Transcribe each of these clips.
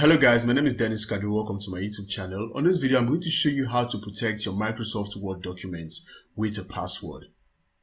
Hello guys, my name is Dennis Kadiri. Welcome to my YouTube channel. On this video, I'm going to show you how to protect your Microsoft Word documents with a password.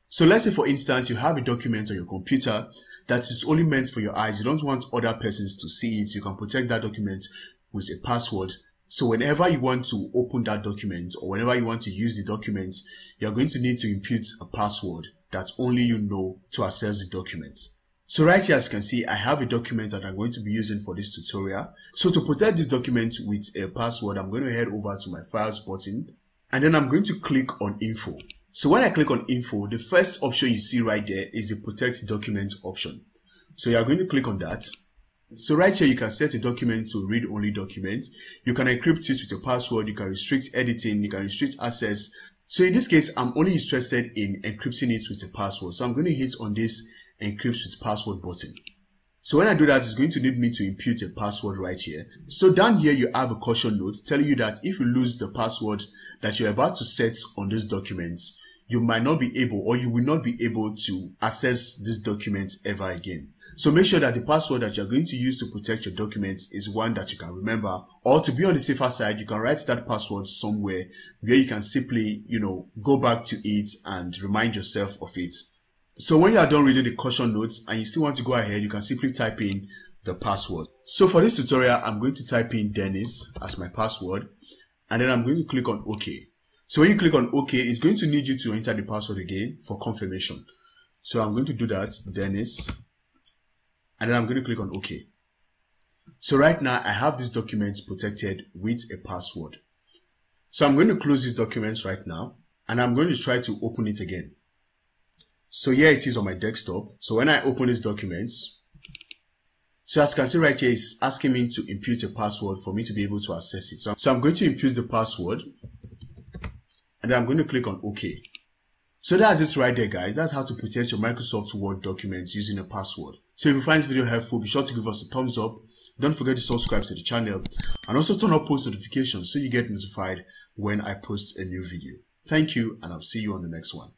So let's say for instance, you have a document on your computer that is only meant for your eyes. You don't want other persons to see it. You can protect that document with a password. So whenever you want to open that document or whenever you want to use the document, you're going to need to input a password that only you know to access the document. So right here, as you can see, I have a document that I'm going to be using for this tutorial. So to protect this document with a password, I'm going to head over to my files button and then I'm going to click on info. So when I click on info, the first option you see right there is the protect document option. So you are going to click on that. So right here, you can set a document to read only document. You can encrypt it with a password. You can restrict editing. You can restrict access. So in this case, I'm only interested in encrypting it with a password. So I'm going to hit on this encrypt with password button. So when I do that, it's going to need me to input a password right here. So down here, you have a caution note telling you that if you lose the password that you're about to set on this document, you might not be able or you will not be able to access this document ever again. So make sure that the password that you're going to use to protect your documents is one that you can remember or to be on the safer side, you can write that password somewhere where you can simply, you know, go back to it and remind yourself of it. So when you are done reading the caution notes and you still want to go ahead, you can simply type in the password. So for this tutorial, I'm going to type in Dennis as my password and then I'm going to click on OK. So when you click on OK, it's going to need you to enter the password again for confirmation. So I'm going to do that, Dennis, and then I'm going to click on OK. So right now I have this document protected with a password. So I'm going to close this document right now and I'm going to try to open it again. So here it is on my desktop. So when I open this document, so as you can see right here, it's asking me to input a password for me to be able to access it. So, so I'm going to input the password and I'm going to click on OK. So that's it right there, guys. That's how to protect your Microsoft Word documents using a password. So if you find this video helpful, be sure to give us a thumbs up. Don't forget to subscribe to the channel and also turn on post notifications so you get notified when I post a new video. Thank you and I'll see you on the next one.